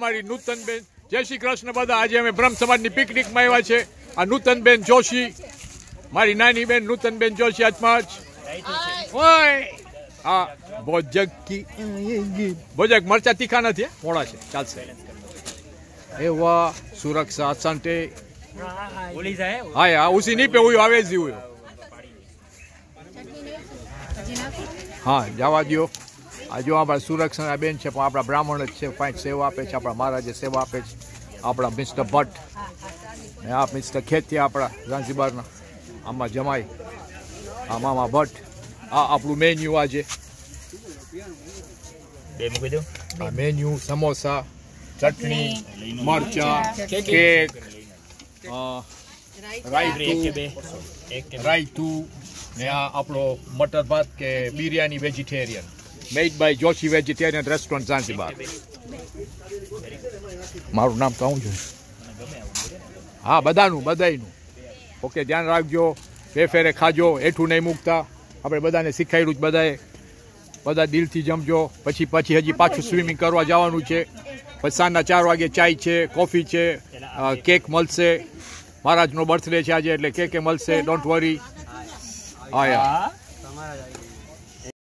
અમારી નૂતનબેન જય શ્રી કૃષ્ણ બધા આજે અમે બ્રહ્મ સમાજની પિકનિકમાં આવ્યા છે આ નૂતનબેન જોશી મારી નાની બેન નૂતનબેન જોશી હાથમાં હા ભોજકી ભોજક મરચા તીખા નથી પોળા છે ચાલશે એવા સુરક્ષા સંટે હા હા ઉસી નહીં પેવું આવે જ જીવું હા જવા દો આ જોવા સુરક્ષણ આ બેન છે પાપ આપા બ્રાહ્મણ છે પાંચ સેવા આપે છે આપા મહારાજે સેવા આપે છે આપા મિસ્ટર ભટ અને આપ મિસ્ટર ખેટી આપડા રાંધી બારના આમાં જમાઈ આમાંવા ભટ આ આપળો મેન્યુ આજે બે મને કજો મેન્યુ સમોસા ચટણી લીનો મરચા કે કે આ રાઈટ રાઈટ બે એક રાઈટ તો ને આપળો મટર ભાત કે biryani vegetarian made by Joshi vegetarian restaurant Zanzibar મારું નામ કા હું જો હા બદાનુ બદાઈનું ઓકે જાન રાગ્યો વેફરે ખાજો હેઠું નઈ મુકતા આપણે બધાને શીખાયડું જ બદાયે બધા દિલથી જમજો પછી પછી હજી પાછું સ્વિમિંગ કરવા જવાનું છે 50 ના 4 વાગે ચા છે કોફી છે કેક મળશે મહારાજ નો બર્થડે છે આજે એટલે કેક કે મળશે ડોન્ટ વરી આયા તમારા જાય